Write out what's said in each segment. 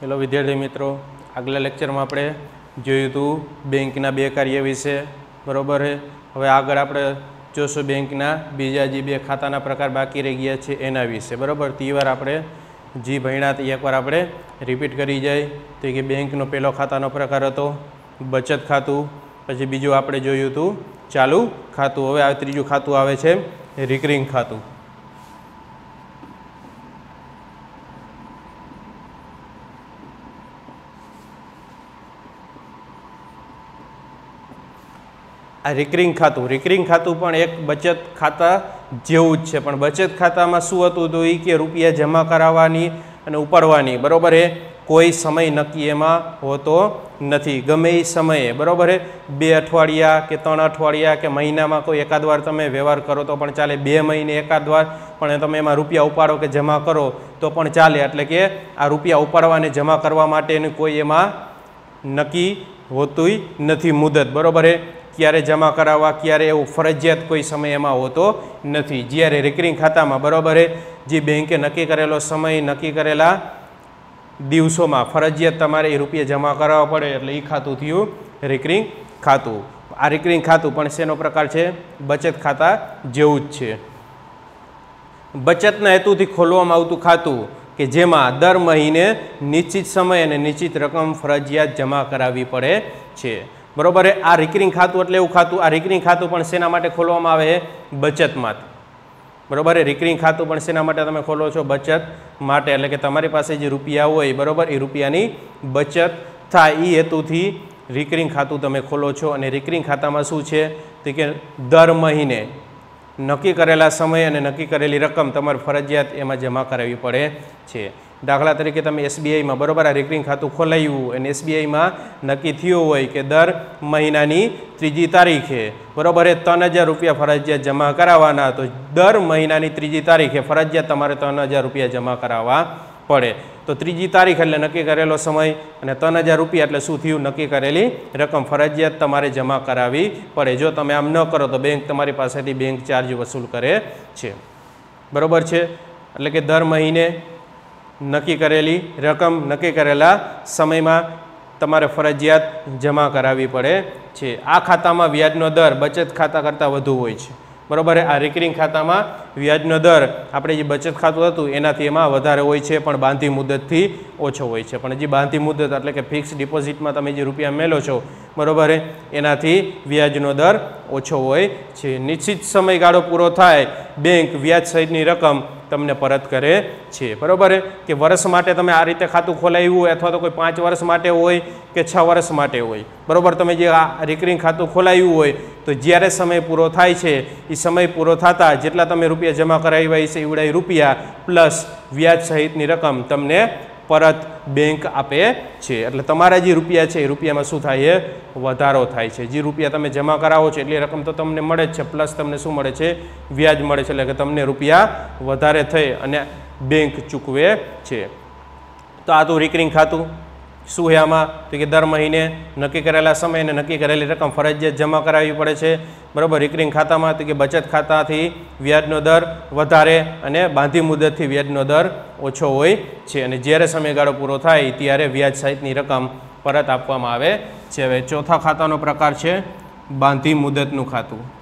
Hello વિદ્યાર્થી મિત્રો, આગલા લેક્ચરમાં આપણે જોયું હતું બેંકના બે કાર્ય વિશે, બરાબર છે હવે આગળ આપણે જોશું બેંકના બીજા જે બે ખાતાના પ્રકાર બાકી રહી ગયા છે એના વિશે, બરાબર? તે વાર આપણે જી ભણ્યા તે એકવાર આપણે રિપીટ કરી જાય. તો કે બેંકનો પહેલો ખાતાનો પ્રકાર હતો, બચત ખાતું, પછી બીજું આપણે જોયું હતું ચાલુ ખાતું. હવે આ ત્રીજું ખાતું આવે છે રિકરિંગ ખાતું. આ રિકરિંગ ખાતું. રિકરિંગ ખાતું પણ એક બચત ખાતા જેવું જ છે. પણ બચત ખાતામાં શું હતું? તો એ કે રૂપિયા જમા કરાવવાની અને ઉપાડવાની. બરાબર એ કોઈ સમય નક્કી એમાં હોતો નથી. ગમે એ સમયે. બરાબર બે અઠવાડિયા કે ત્રણ અઠવાડિયા કે મહિનામાં કોઈ એકાદ વાર તમે વ્યવહાર કરો તો પણ ચાલે. બે મહિને એકાદ વાર પણ તમે એમાં રૂપિયા ઉપાડો કે જમા કરો તો પણ ચાલે. એટલે કે આ રૂપિયા ઉપાડવા અને જમા કરવા માટેની કોઈ એમાં નક્કી હોતું નથી મુદત. બરાબર એ ક્યારે જમા કરાવવા, ક્યારે એવું ફરજિયાત કોઈ સમય એમાં હોતો નથી. જ્યારે રિકરિંગ ખાતામાં બરાબર જે બેંકે નક્કી કરેલો સમય, નક્કી કરેલા દિવસોમાં ફરજિયાત તમારે એ રૂપિયા જમા કરાવવા પડે એટલે એ ખાતું થયું રિકરિંગ ખાતું. આ રિકરિંગ ખાતું પણ શેનો પ્રકાર છે? બચત ખાતા જેવું જ છે. બચતના હેતુથી ખોલવામાં આવતું ખાતું કે જેમાં દર મહિને નિશ્ચિત સમય અને નિશ્ચિત રકમ ફરજિયાત જમા કરાવવી પડે છે. બરોબર આ રિકરિંગ ખાતું એટલે એવું ખાતું, આ રિકરિંગ ખાતું પણ શેના માટે ખોલવામાં આવે બચતમાં બરોબર રિકરિંગ ખાતું પણ શેના માટે તમે ખોલો છો? બચત માટે. એટલે કે તમારી પાસે જે રૂપિયા હોય, બરોબર, એ રૂપિયાની બચત થાય. એ હેતુથી રિકરિંગ ખાતું તમે ખોલો છો. અને રિકરિંગ ખાતામાં શું છે? તો કે દર મહિને નક્કી કરેલા સમય અને નક્કી કરેલી રકમ તમારે ફરજિયાત એમાં જમા કરાવવી પડે છે. દાખલા તરીકે તમે એસબીઆઈમાં બરાબર આ રેકરિંગ ખાતું ખોલાવ્યું અને એસબીઆઈમાં નક્કી થયું હોય કે દર મહિનાની ત્રીજી તારીખે બરાબર એ ત્રણ હજાર રૂપિયા ફરજિયાત જમા કરાવવાના તો દર મહિનાની ત્રીજી તારીખે ફરજિયાત તમારે ત્રણ હજાર રૂપિયા જમા કરાવવા પડે. તો ત્રીજી તારીખ એટલે નક્કી કરેલો સમય અને ત્રણ હજાર રૂપિયા એટલે શું થયું? નક્કી કરેલી રકમ ફરજિયાત તમારે જમા કરાવવી પડે. જો તમે આમ ન કરો તો બેંક તમારી પાસેથી બેંક ચાર્જ વસૂલ કરે છે. બરોબર છે? એટલે કે દર મહિને નક્કી કરેલી રકમ નક્કી કરેલા સમયમાં તમારે ફરજિયાત જમા કરાવવી પડે છે. આ ખાતામાં વ્યાજનો દર બચત ખાતા કરતાં વધુ હોય છે. બરાબર આ રિકરિંગ ખાતામાં વ્યાજનો દર, આપણે જે બચત ખાતું હતું, એનાથી એમાં વધારે હોય છે, પણ બાંધી મુદતથી ઓછો હોય છે. પણ જે બાંધી મુદત, એટલે કે ફિક્સ ડિપોઝિટમાં તમે જે રૂપિયા મેલો છો, બરાબર એનાથી વ્યાજનો દર ઓછો હોય છે. નિશ્ચિત સમયગાળો પૂરો થાય, બેંક વ્યાજ સહિતની રકમ તમને પરત કરે છે. બરાબર કે વર્ષ માટે તમે આ રીતે ખાતું ખોલાવ્યું હોય, અથવા તો કોઈ પાંચ વર્ષ માટે હોય કે છ વર્ષ માટે હોય. બરાબર? તમે જે આ રિકરિંગ ખાતું ખોલાવ્યું હોય તો જ્યારે સમય પૂરો થાય છે, એ સમય પૂરો થતાં જેટલા તમે રૂપિયા જમા કરાવ્યા છે એવડા રૂપિયા પ્લસ વ્યાજ સહિતની રકમ તમને પરત બેંક આપે છે. એટલે તમારા જે રૂપિયા છે, એ રૂપિયામાં શું થાય? એ વધારો થાય છે. જે રૂપિયા તમે જમા કરાવો છો, એટલી રકમ તો તમને મળે જ છે, પ્લસ તમને શું મળે છે? વ્યાજ મળે છે, એટલે કે તમને રૂપિયા વધારે થઈ અને બેંક ચૂકવે છે. તો આ તો રિકરિંગ ખાતું. શું છે આમાં તો કે દર મહિને નક્કી કરેલા સમય અને નક્કી કરેલી રકમ ફરજિયાત જમા કરાવવી પડે છે. બરાબર, રિકરિંગ ખાતામાં, તો કે બચત ખાતાથી વ્યાજનો દર વધારે અને બાંધી મુદતથી વ્યાજનો દર ઓછો હોય છે. અને જ્યારે સમયગાળો પૂરો થાય, ત્યારે વ્યાજ સહિતની રકમ પરત આપવામાં આવે છે. હવે ચોથા ખાતાનો પ્રકાર છે, બાંધી મુદતનું ખાતું.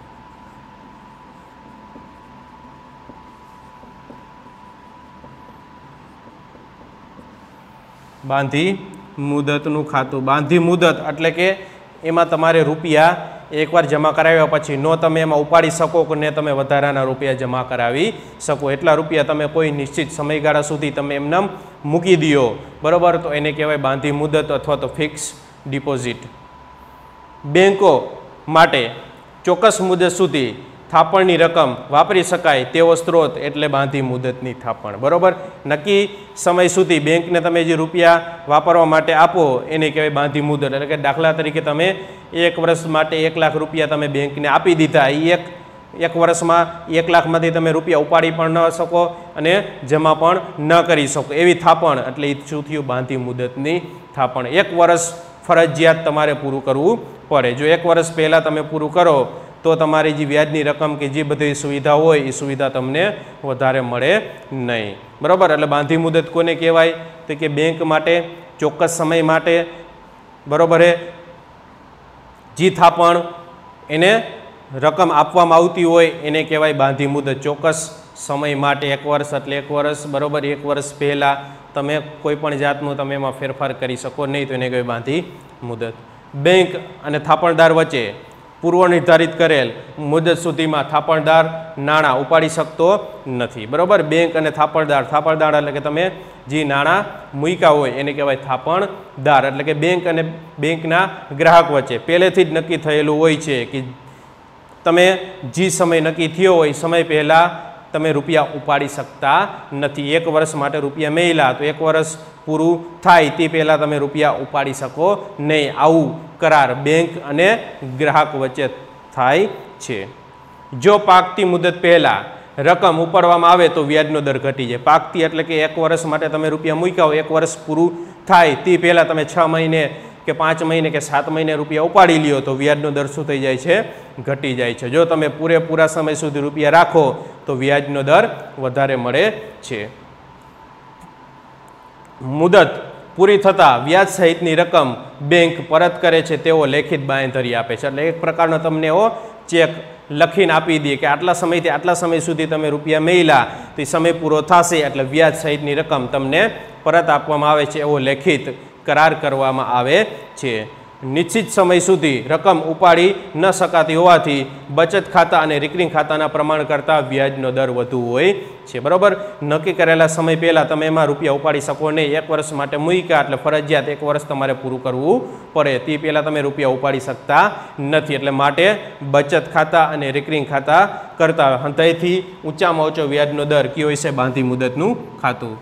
બાંધી મુદતનું ખાતું. બાંધી મુદત એટલે કે એમાં તમારે રૂપિયા એકવાર જમા કરાવ્યા પછી નો તમે એમાં ઉપાડી શકો કે ને તમે વધારાના રૂપિયા જમા કરાવી શકો. એટલા રૂપિયા તમે કોઈ નિશ્ચિત સમયગાળા સુધી તમે એમનામ મૂકી દો. બરાબર? તો એને કહેવાય બાંધી મુદત અથવા તો ફિક્સ ડિપોઝિટ. બેંકો માટે ચોક્કસ મુદત સુધી થાપણની રકમ વાપરી શકાય તેવો સ્ત્રોત એટલે બાંધી મુદતની થાપણ. બરાબર? નક્કી સમય સુધી બેંકને તમે જે રૂપિયા વાપરવા માટે આપો, એને કહેવાય બાંધી મુદત. એટલે કે દાખલા તરીકે તમે એક વર્ષ માટે એક લાખ રૂપિયા તમે બેંકને આપી દીધા એ એક એક વર્ષમાં એક લાખમાંથી તમે રૂપિયા ઉપાડી પણ ન શકો અને જમા પણ ન કરી શકો. એવી થાપણ એટલે એ શું થયું? બાંધી મુદતની થાપણ. એક વર્ષ ફરજિયાત તમારે પૂરું કરવું પડે. જો એક વર્ષ પહેલાં તમે પૂરું કરો તો તમારી જે વ્યાજની રકમ કે જે બધી સુવિધા હોય, એ સુવિધા તમને વધારે મળે નહીં. બરાબર? એટલે બાંધી મુદત કોને કહેવાય? તો કે બેંક માટે, ચોક્કસ સમય માટે. બરાબર હે? જી થાપણ, એને રકમ આપવામાં આવતી હોય, એને કહેવાય બાંધી મુદત. ચોક્કસ સમય માટે એક વર્ષ એટલે એક વર્ષ, બરોબર? એક વર્ષ પહેલાં તમે કોઈપણ જાતનું તમે એમાં ફેરફાર કરી શકો નહીં, તો એને કહેવાય બાંધી મુદત. બેંક અને થાપણદાર વચ્ચે પૂર્વ નિર્ધારિત કરેલ મુદત સુધીમાં થાપણદાર નાણાં ઉપાડી શકતો નથી. બરાબર? બેંક અને થાપણદાર. થાપણદાર એટલે કે તમે જે નાણાં મૂક્યા હોય એને કહેવાય થાપણદાર. એટલે કે બેંક અને બેંકના ગ્રાહક વચ્ચે. પહેલેથી જ નક્કી થયેલું હોય છે કે તમે જે સમય નક્કી થયો હોય સમય પહેલાં તમે રૂપિયા ઉપાડી શકતા નથી. એક વર્ષ માટે રૂપિયા મેળા તો એક વર્ષ પૂરું થાય. તે પહેલાં તમે રૂપિયા ઉપાડી શકો નહીં. આવું કરાર બેંક અને ગ્રાહક વચ્ચે થાય છે. જો પાકતી મુદત પહેલાં રકમ ઉપાડવામાં આવે તો વ્યાજનો દર ઘટી જાય. પાકતી એટલે કે એક વર્ષ માટે તમે રૂપિયા મૂક્યા એક વર્ષ પૂરું થાય. તે પહેલાં તમે છ મહિને કે પાંચ મહિને કે સાત મહિને રૂપિયા ઉપાડી લ્યો તો વ્યાજનો દર શું થઈ જાય છે, ઘટી જાય છે. જો તમે પૂરેપૂરા સમય સુધી રૂપિયા રાખો તો વ્યાજનો દર વધારે મળે છે. મુદત પૂરી થતાં વ્યાજ સહિતની રકમ બેંક પરત કરે છે તેવો લેખિત બાંયધરી આપે છે. એટલે એક પ્રકારનો તમને એવો ચેક લખીને આપી દે કે આટલા સમયથી આટલા સમય સુધી તમે રૂપિયા મેળ્યા તો સમય પૂરો થશે એટલે વ્યાજ સહિતની રકમ તમને પરત આપવામાં આવે છે એવો લેખિત કરાર કરવામાં આવે છે. નિશ્ચિત સમય સુધી રકમ ઉપાડી ન શકાતી હોવાથી બચત ખાતા અને રિકરિંગ ખાતાના પ્રમાણ કરતાં વ્યાજનો દર વધુ હોય છે. બરાબર? નક્કી કરેલા સમય પહેલાં તમે એમાં રૂપિયા ઉપાડી શકો નહીં એક વર્ષ માટે મૂક્યા એટલે ફરજિયાત એક વર્ષ તમારે પૂરું કરવું પડે. તે પહેલાં તમે રૂપિયા ઉપાડી શકતા નથી. એટલે માટે બચત ખાતા અને રિકરિંગ ખાતા કરતાં હંતાઈથી ઊંચામાં ઊંચો વ્યાજનો દર કયો હોય છે બાંધી મુદતનું ખાતું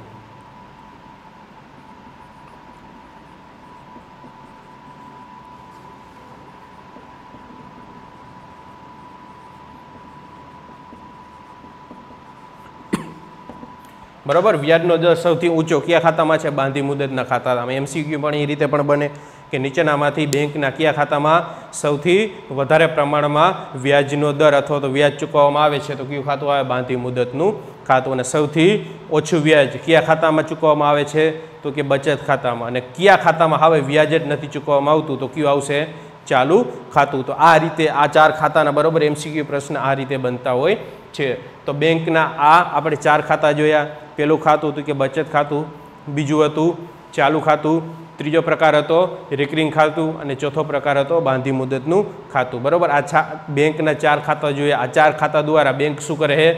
બરાબર? વ્યાજનો દર સૌથી ઊંચો કયા ખાતામાં છે? બાંધી મુદતના ખાતામાં. એમસીક્યુ પણ એ રીતે પણ બને કે નીચેનામાંથી બેંકના કયા ખાતામાં સૌથી વધારે પ્રમાણમાં વ્યાજનો દર અથવા તો વ્યાજ ચૂકવવામાં આવે છે? તો કયું ખાતું આવે? બાંધી મુદતનું ખાતું. અને સૌથી ઓછું વ્યાજ કયા ખાતામાં ચૂકવવામાં આવે છે? તો કે બચત ખાતામાં. અને કયા ખાતામાં હવે વ્યાજ જ નથી ચૂકવવામાં આવતું? તો કયું આવશે? ચાલુ ખાતું. તો આ રીતે આ ચાર ખાતાના બરાબર એમસીક્યુ પ્રશ્ન આ રીતે બનતા હોય છે. તો બેંકના આ આપણે ચાર ખાતા જોયા. પહેલું ખાતું હતું કે બચત ખાતું, બીજું હતું ચાલુ ખાતું, ત્રીજો પ્રકાર હતો રિકરિંગ ખાતું અને ચોથો પ્રકાર હતો બાંધી મુદતનું ખાતું. બરાબર? આ છા, બેંકના ચાર ખાતા જોઈએ. આ ચાર ખાતા દ્વારા બેંક શું કરે છે?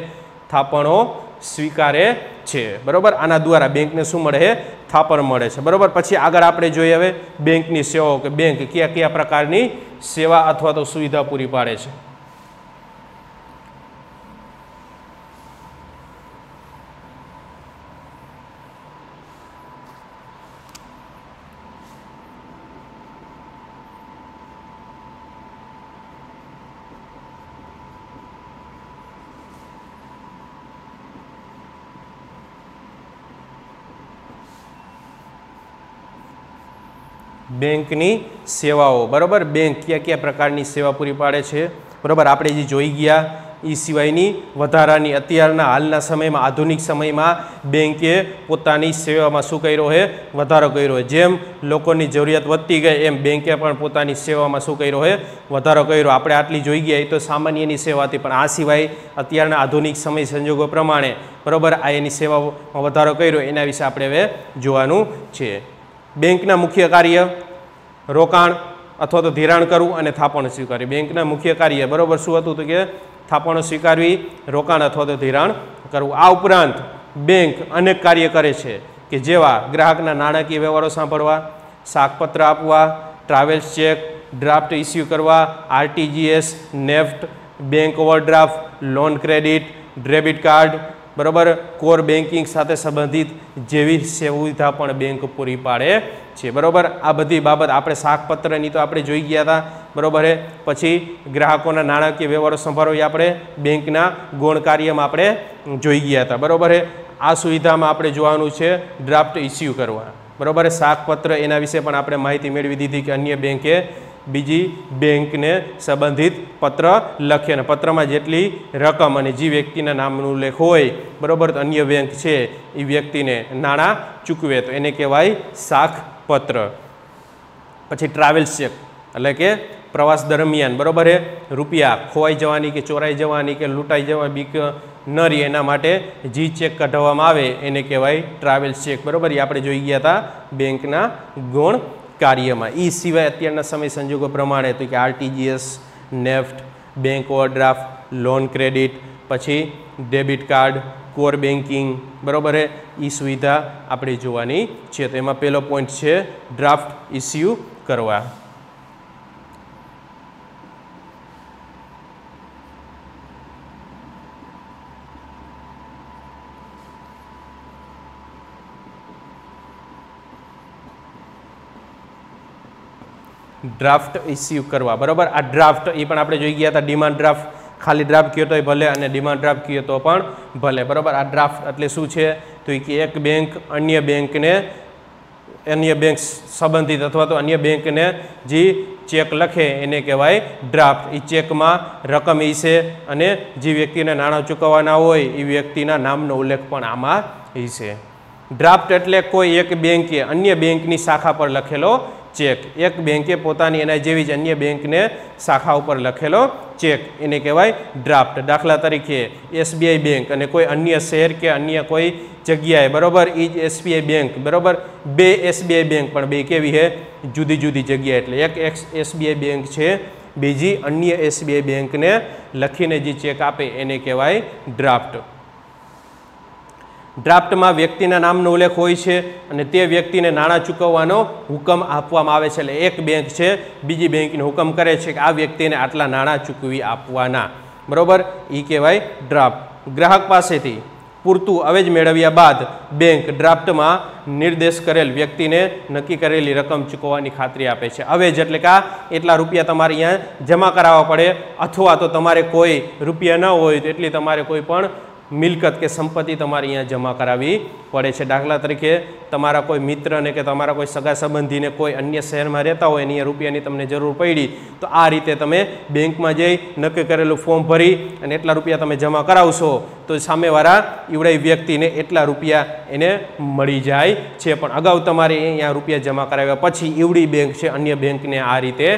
થાપણો સ્વીકારે છે. બરાબર? આના દ્વારા બેંકને શું મળે છે? થાપણ મળે છે. બરાબર? પછી આગળ આપણે જોઈએ હવે બેંકની સેવાઓ કે બેંક કયા કયા પ્રકારની સેવા અથવા તો સુવિધા પૂરી પાડે છે. બેંકની સેવાઓ. બરાબર? બેંક કયા કયા પ્રકારની સેવા પૂરી પાડે છે? બરાબર? આપણે જે જોઈ ગયા, એ સિવાયની વધારાની અત્યારના હાલના સમયમાં, આધુનિક સમયમાં બેંકે પોતાની સેવામાં શું કર્યો છે વધારો કર્યો છે જેમ લોકોની જરૂરિયાત વધતી ગઈ, એમ બેંકે પણ પોતાની સેવામાં શું કર્યો છે વધારો કર્યો. આપણે આટલી જોઈ ગયા, એ તો સામાન્યની સેવા હતી, પણ આ સિવાય અત્યારના આધુનિક સમય સંજોગો પ્રમાણે, બરાબર? આ એની સેવામાં વધારો કર્યો, એના વિશે આપણે હવે જોવાનું છે. બેંકના મુખ્ય કાર્ય રોકાણ અથવા તો ધિરાણ કરવું અને થાપણ સ્વીકારવી. બેંકના મુખ્ય કાર્ય બરાબર શું હતું તો કે થાપણ સ્વીકારવી, રોકાણ અથવા તો ધિરાણ કરવું. આ ઉપરાંત બેંક અનેક કાર્ય કરે છે કે જેવા ગ્રાહકના નાણાકીય વ્યવહારો સાંભળવા, શાકપત્ર આપવા, ટ્રાવેલ્સ ચેક, ડ્રાફ્ટ ઇસ્યુ કરવા, RTGS, NEFT, bank overdraft, loan credit debit card બરાબર? કોર બેન્કિંગ સાથે સંબંધિત જેવી સુવિધા પણ બેંક પૂરી પાડે છે. બરાબર? આ બધી બાબત આપણે શાકપત્રની તો આપણે જોઈ ગયા હતા બરાબર પછી ગ્રાહકોના નાણાકીય વ્યવહારો સંભાળવી આપણે બેંકના ગુણ કાર્યમાં આપણે જોઈ ગયા હતા બરાબર આ સુવિધામાં આપણે જોવાનું છે ડ્રાફ્ટ ઇસ્યુ કરવા. બરાબર શાકપત્ર એના વિશે પણ આપણે માહિતી મેળવી દીધી કે અન્ય બેંકે બીજી બેંકને સંબંધિત પત્ર લખે અને પત્રમાં જેટલી રકમ અને જે વ્યક્તિના નામનો ઉલ્લેખ હોય, બરાબર અન્ય બેંક છે, એ વ્યક્તિને નાણાં ચૂકવે. તો એને કહેવાય શાખ પત્ર પછી ટ્રાવેલ્સ ચેક, એટલે કે પ્રવાસ દરમિયાન, બરાબર એ રૂપિયા ખોવાઈ જવાની કે ચોરાઈ જવાની કે લૂંટાઈ જવા બીક ન રહી, એના માટે જી ચેક કઢાવવામાં આવે, એને કહેવાય ટ્રાવેલ્સ ચેક. બરાબર, એ આપણે જોઈ ગયા હતા બેંકના ગુણ કાર્યમાં. એ સિવાય અત્યારના સમય સંજોગો પ્રમાણે તો કે RTGS, NEFT, bank overdraft, loan credit, પછી ડેબિટ કાર્ડ, કોર બેન્કિંગ બરાબર એ સુવિધા આપણે જોવાની છે. તો એમાં પહેલો પોઈન્ટ છે, ડ્રાફ્ટ ઇસ્યુ કરવા. ડ્રાફ્ટ ઇસ્યુ કરવા. બરાબર? આ ડ્રાફ્ટ એ પણ આપણે જોઈ ગયા હતા ડિમાન્ડ ડ્રાફ્ટ ખાલી ડ્રાફ્ટ કહ્યો તોય ભલે અને ડિમાન્ડ ડ્રાફ્ટ કહ્યો તો પણ ભલે. બરાબર? આ ડ્રાફ્ટ એટલે શું છે? તો કે એક બેંક અન્ય બેંકને અન્ય બેંક સંબંધિત અથવા તો અન્ય બેંકને જે ચેક લખે એને કહેવાય ડ્રાફ્ટ એ ચેકમાં રકમ છે અને જે વ્યક્તિને નાણાં ચૂકવવાના હોય એ વ્યક્તિના નામનો ઉલ્લેખ પણ આમાં છે. ડ્રાફ્ટ એટલે કોઈ એક બેંકે અન્ય બેંકની શાખા પર લખેલો ચેક. એક બેંકે પોતાની એના જેવી જ અન્ય બેંકને શાખા ઉપર લખેલો ચેક. એને કહેવાય ડ્રાફ્ટ. દાખલા તરીકે એસબીઆઈ બેંક અને કોઈ અન્ય શહેર કે અન્ય કોઈ જગ્યાએ, બરાબર? એ જ એસબીઆઈ બેંક, બરાબર? બે એસબીઆઈ બેંક પણ બે કેવી છે? જુદી જુદી જગ્યાએ. એટલે એક એક્સ એસબીઆઈ બેંક છે, બીજી અન્ય એસબીઆઈ બેંકને લખીને જે ચેક આપે એને કહેવાય ડ્રાફ્ટ. ડ્રાફ્ટમાં વ્યક્તિના નામનો ઉલ્લેખ હોય છે અને તે વ્યક્તિને નાણાં ચૂકવવાનો હુકમ આપવામાં આવે છે. એટલે એક બેંક છે, બીજી બેંકને હુકમ કરે છે કે આ વ્યક્તિને આટલા નાણાં ચૂકવી આપવાના. બરાબર? એ કહેવાય ડ્રાફ્ટ. ગ્રાહક પાસેથી પૂરતું અવેજ મેળવ્યા બાદ બેંક ડ્રાફ્ટમાં નિર્દેશ કરેલ વ્યક્તિને નક્કી કરેલી રકમ ચૂકવવાની ખાતરી આપે છે. અવેજ એટલે કે એટલા રૂપિયા તમારે અહીંયા જમા કરાવવા પડે, અથવા તો તમારે કોઈ રૂપિયા ન હોય તો એટલી તમારે કોઈ પણ મિલકત કે સંપત્તિ તમારે અહીંયા જમા કરાવવી પડે છે. દાખલા તરીકે તમારા કોઈ મિત્રને કે તમારા કોઈ સગા સંબંધીને કોઈ અન્ય શહેરમાં રહેતા હોય એની રૂપિયાની તમને જરૂર પડી, તો આ રીતે તમે બેંકમાં જઈ નક્કી કરેલું ફોર્મ ભરી અને એટલા રૂપિયા તમે જમા કરાવશો, તો સામેવાળા ઈવડાઈ વ્યક્તિને એટલા રૂપિયા એને મળી જાય છે. પણ અગાઉ તમારે અહીંયા રૂપિયા જમા કરાવ્યા પછી ઈવડી બેંક છે, અન્ય બેંકને આ રીતે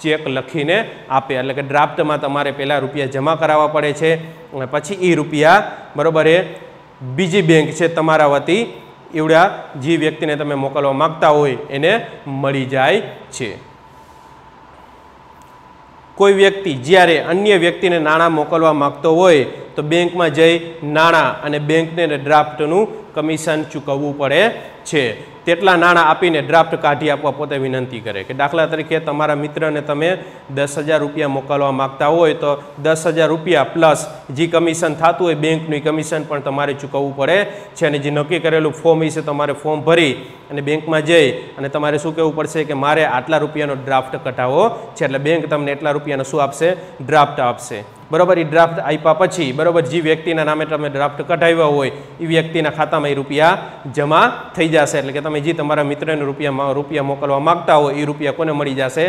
ચેક લખીને આપે. એટલે કે ડ્રાફ્ટમાં તમારે પહેલાં રૂપિયા જમા કરાવવા પડે છે અને પછી એ રૂપિયા, બરાબર એ? બીજી બેંક છે તમારા વતી, એવડા જે વ્યક્તિને તમે મોકલવા માગતા હોય એને મળી જાય છે. કોઈ વ્યક્તિ જ્યારે અન્ય વ્યક્તિને નાણાં મોકલવા માગતો હોય તો બેંકમાં જઈ નાણાં અને બેંકને ડ્રાફ્ટનું કમિશન ચૂકવવું પડે છે. તેટલા નાણાં આપીને ડ્રાફ્ટ કાઢી આપવા પોતે વિનંતી કરે કે દાખલા તરીકે તમારા મિત્રને તમે દસ હજાર રૂપિયા મોકલવા માગતા હોય તો દસ હજાર રૂપિયા પ્લસ જે કમિશન થતું હોય બેંકનું કમિશન પણ તમારે ચૂકવવું પડે છે અને જે નક્કી કરેલું ફોર્મ વિશે તમારે ફોર્મ ભરી અને બેંકમાં જઈ અને તમારે શું કહેવું પડશે કે મારે આટલા રૂપિયાનો ડ્રાફ્ટ કઢાવો છે, એટલે બેંક તમને એટલા રૂપિયાનો શું આપશે? ડ્રાફ્ટ આપશે. બરાબર એ ડ્રાફ્ટ આપ્યા પછી, બરાબર, જે વ્યક્તિના નામે તમે ડ્રાફ્ટ કઢાવ્યા હોય એ વ્યક્તિના ખાતામાં એ રૂપિયા જમા થઈ જશે. એટલે કે તમે જે તમારા મિત્રને રૂપિયા રૂપિયા મોકલવા માગતા હોય એ રૂપિયા કોને મળી જશે?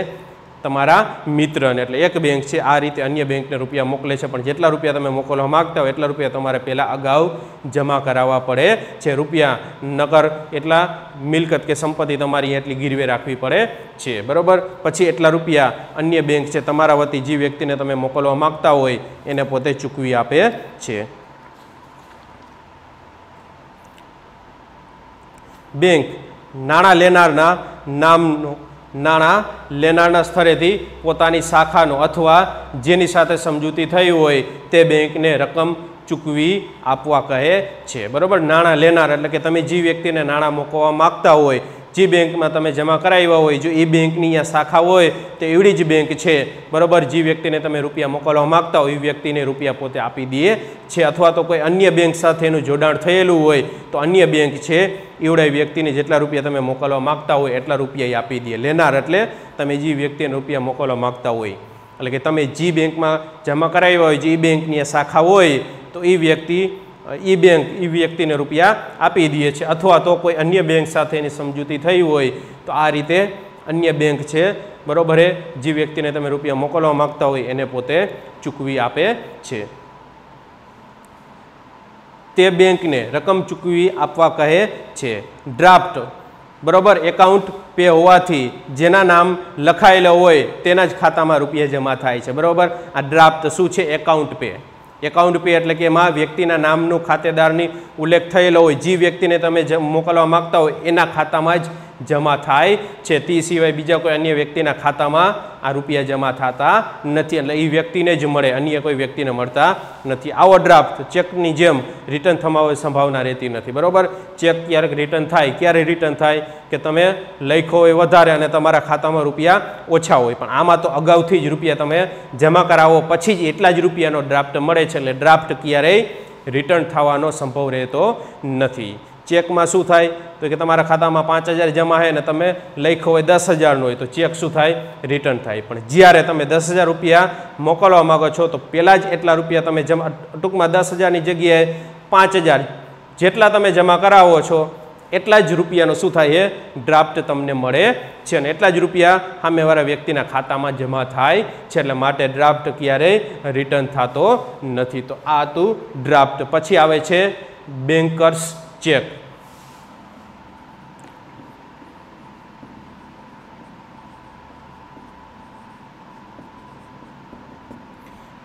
તમારા મિત્રને. એટલે એક બેંક છે, આ રીતે અન્ય બેંકને રૂપિયા મોકલે છે, પણ જેટલા રૂપિયા તમે મોકલવા માગતા હોય એટલા રૂપિયા તમારે પહેલાં અગાઉ જમા કરાવવા પડે છે. રૂપિયા નગર એટલા મિલકત કે સંપત્તિ તમારી એટલી ગીરવે રાખવી પડે છે. બરાબર? પછી એટલા રૂપિયા અન્ય બેંક છે, તમારા વતી જે વ્યક્તિને તમે મોકલવા માગતા હોય એને પોતે ચૂકવી આપે છે. બેંક નાણાં લેનારના નામનો નાણાં લેનારના સ્થળેથી પોતાની શાખાનો અથવા જેની સાથે સમજૂતી થઈ હોય તે બેંકને રકમ ચૂકવી આપવા કહે છે. બરાબર? નાણાં લેનાર એટલે કે તમે જે વ્યક્તિને નાણાં મોકલવા માગતા હોય જે બેંકમાં તમે જમા કરાવ્યા હોય, જો એ બેંકની અહીંયા શાખા હોય, તો એવડી જ બેંક છે. બરાબર? જે વ્યક્તિને તમે રૂપિયા મોકલવા માગતા હોય, એ વ્યક્તિને રૂપિયા પોતે આપી દે છે અથવા તો કોઈ અન્ય બેંક સાથે એનું જોડાણ થયેલું હોય, તો અન્ય બેંક છે, એવડા વ્યક્તિને જેટલા રૂપિયા તમે મોકલવા માગતા હોય, એટલા રૂપિયા આપી દે લેનાર એટલે તમે જે વ્યક્તિને રૂપિયા મોકલવા માગતા હોય, એટલે કે તમે જે બેંકમાં જમા કરાવ્યા હોય, જે બેંકની શાખા હોય, તો એ વ્યક્તિ એ બેંક એ વ્યક્તિને રૂપિયા આપી દે છે અથવા તો કોઈ અન્ય બેંક સાથે એની સમજૂતી થઈ હોય, તો આ રીતે અન્ય બેંક છે, બરાબર, જે વ્યક્તિને તમે રૂપિયા મોકલવા માગતા હોય એને પોતે ચૂકવી આપે છે. તે બેંકને રકમ ચૂકવી આપવા કહે છે. ડ્રાફ્ટ, બરોબર, એકાઉન્ટ પે હોવાથી જેના નામ લખાયેલા હોય તેના જ ખાતામાં રૂપિયા જમા થાય છે. બરોબર? આ ડ્રાફ્ટ શું છે? Account pay. એકાઉન્ટ પે એટલે કે એમાં વ્યક્તિના નામનું ખાતેદારની ઉલ્લેખ થયેલો હોય, જે વ્યક્તિને તમે મોકલવા માગતા હોય, એના ખાતામાં જ જમા થાય છે. તે સિવાય બીજા કોઈ અન્ય વ્યક્તિના ખાતામાં આ રૂપિયા જમા થતા નથી. એટલે એ વ્યક્તિને જ મળે, અન્ય કોઈ વ્યક્તિને મળતા નથી. આવો ડ્રાફ્ટ ચેકની જેમ રિટર્ન થવાની સંભાવના રહેતી નથી. બરાબર? ચેક ક્યારેક રિટર્ન થાય, ક્યારે રિટર્ન થાય કે તમે લખો હોય વધારે અને તમારા ખાતામાં રૂપિયા ઓછા હોય. પણ આમાં તો અગાઉથી જ રૂપિયા તમે જમા કરાવો, પછી જ એટલા જ રૂપિયાનો ડ્રાફ્ટ મળે છે. એટલે ડ્રાફ્ટ ક્યારેય રિટર્ન થવાનો સંભવ રહેતો નથી. ચેકમાં શું થાય? તો કે તમારા ખાતામાં પાંચ હજાર જમા છે ને તમે લખ્યો હોય દસ હજારનો હોય, તો ચેક શું થાય? રિટર્ન થાય. પણ જ્યારે તમે દસ હજાર રૂપિયા મોકલવા માગો છો, તો પહેલાં જ એટલા રૂપિયા તમે જમા, ટૂંકમાં દસ હજારની જગ્યાએ પાંચ હજાર જેટલા તમે જમા કરાવો છો, એટલા જ રૂપિયાનો શું થાય એ ડ્રાફ્ટ તમને મળે છે અને એટલા જ રૂપિયા સામેવાળા વ્યક્તિના ખાતામાં જમા થાય છે. એટલે માટે ડ્રાફ્ટ ક્યારેય રિટર્ન થતો નથી. તો આ હતું ડ્રાફ્ટ પછી આવે છે. બેન્કર્સ ચેક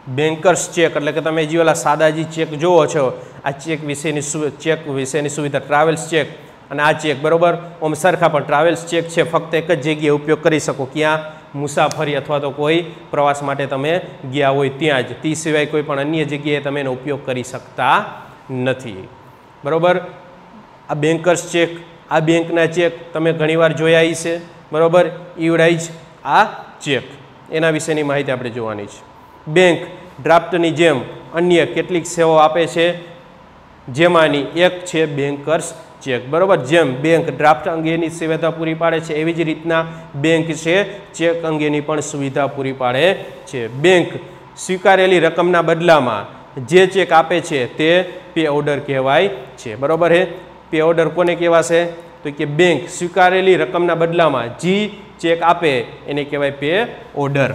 બેન્કર્સ ચેક એટલે કે તમે જે ઓલા સાદાજી ચેક જુઓ છો, આ ચેક વિશેની ચેક વિશેની સુવિધા ટ્રાવેલ્સ ચેક અને આ ચેક બરાબર? ઓમ સરખા પણ ટ્રાવેલ્સ ચેક છે, ફક્ત એક જ જગ્યાએ ઉપયોગ કરી શકો. ક્યાં? મુસાફરી અથવા તો કોઈ પ્રવાસ માટે તમે ગયા હોય ત્યાં જ. તે સિવાય કોઈ પણ અન્ય જગ્યાએ તમે એનો ઉપયોગ કરી શકતા નથી. બરાબર? આ બેન્કર્સ ચેક આ બેંકના ચેક તમે ઘણીવાર જોયા છે. બરાબર? જ આ ચેક એના વિશેની માહિતી આપણે જોવાની છે. બેંક ડ્રાફ્ટની જેમ અન્ય કેટલીક સેવાઓ આપે છે, જેમાંની એક છે બેન્કર્સ ચેક બરાબર? જેમ બેંક ડ્રાફ્ટ અંગેની સુવિધા પૂરી પાડે છે, એવી જ રીતના બેંક છે ચેક અંગેની પણ સુવિધા પૂરી પાડે છે. બેંક સ્વીકારેલી રકમના બદલામાં જે ચેક આપે છે તે પે ઓર્ડર કહેવાય છે. બરાબર હે? પે ઓર્ડર કોને કહેવાશે? તો કે બેંક સ્વીકારેલી રકમના બદલામાં જી ચેક આપે, એને કહેવાય પે ઓર્ડર.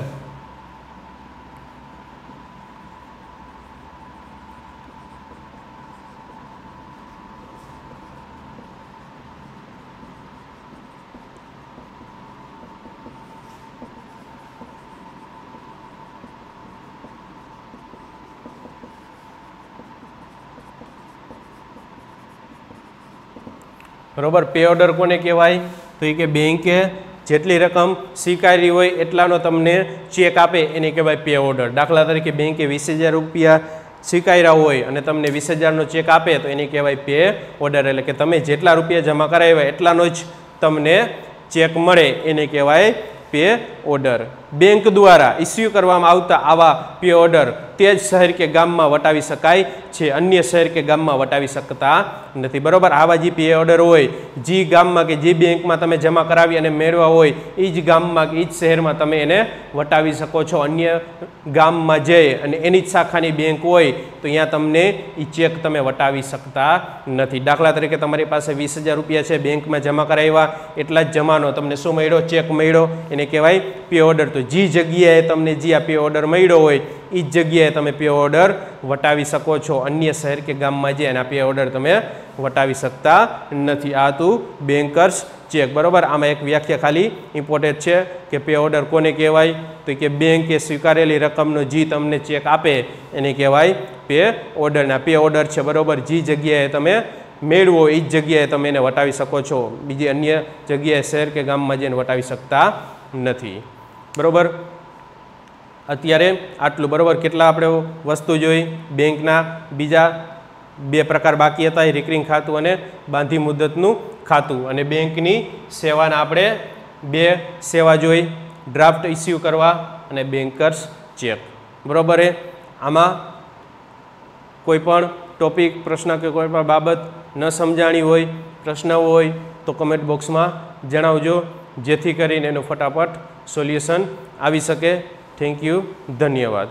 બરાબર? પે ઓર્ડર કોને કહેવાય? તો એ કે બેંકે જેટલી રકમ સ્વીકારી હોય એટલાનો તમને ચેક આપે, એને કહેવાય પે ઓર્ડર દાખલા તરીકે બેંકે વીસ રૂપિયા સ્વીકાર્યા હોય અને તમને વીસ હજારનો ચેક આપે, તો એને કહેવાય પે ઓર્ડર એટલે કે તમે જેટલા રૂપિયા જમા કરાવ્યા એટલાનો જ તમને ચેક મળે, એને કહેવાય પે ઓર્ડર બેંક દ્વારા ઇસ્યુ કરવામાં આવતા આવા પે ઓર્ડર તે જ શહેર કે ગામમાં વટાવી શકાય છે. અન્ય શહેર કે ગામમાં વટાવી શકતા નથી. બરાબર? આવા જે પે ઓર્ડર હોય, જે ગામમાં કે જે બેંકમાં તમે જમા કરાવી અને મેળવા હોય, એ જ ગામમાં કે એ જ શહેરમાં તમે એને વટાવી શકો છો. અન્ય ગામમાં જઈ અને એની જ શાખાની બેંક હોય, તો અહીંયા તમને એ ચેક તમે વટાવી શકતા નથી. દાખલા તરીકે તમારી પાસે વીસ રૂપિયા છે, બેંકમાં જમા કરાવ્યા, એટલા જ જમાનો તમને શું મળ્યો? ચેક મળ્યો. એને કહેવાય પે ઓર્ડર તો જે જગ્યાએ તમને જે આ પે ઓર્ડર મળ્યો હોય એ જ જગ્યાએ તમે પે ઓર્ડર વટાવી શકો છો. અન્ય શહેર કે ગામમાં જે એના પે ઓર્ડર તમે વટાવી શકતા નથી. આ તું બેન્કર્સ ચેક બરાબર? આમાં એક વ્યાખ્યા ખાલી ઇમ્પોર્ટેન્ટ છે કે પે ઓર્ડર કોને કહેવાય? તો કે બેંકે સ્વીકારેલી રકમનો જે તમને ચેક આપે, એને કહેવાય પે ઓર્ડરના પે ઓર્ડર છે, બરાબર? જે જગ્યાએ તમે મેળવો એ જ જગ્યાએ તમે એને વટાવી શકો છો. બીજી અન્ય જગ્યાએ શહેર કે ગામમાં જઈને વટાવી શકતા નથી. બરાબર? અત્યારે આટલું, બરાબર? કેટલા આપણે વસ્તુ જોઈ? બેંકના બીજા બે પ્રકાર બાકી હતા, એ રિકરિંગ ખાતું અને બાંધી મુદતનું ખાતું. અને બેંકની સેવાના આપણે બે સેવા જોઈ. ડ્રાફ્ટ ઇસ્યુ કરવા અને બેન્કર્સ ચેક. બરાબર એ? આમાં કોઈ પણ ટોપિક, પ્રશ્ન કે કોઈ પણ બાબત ન સમજાણી હોય, પ્રશ્ન હોય, તો કમેન્ટ બોક્સમાં જણાવજો. જેથી કરીને એનું ફટાફટ સોલ્યુશન આવી શકે. થેન્ક યુ ધન્યવાદ.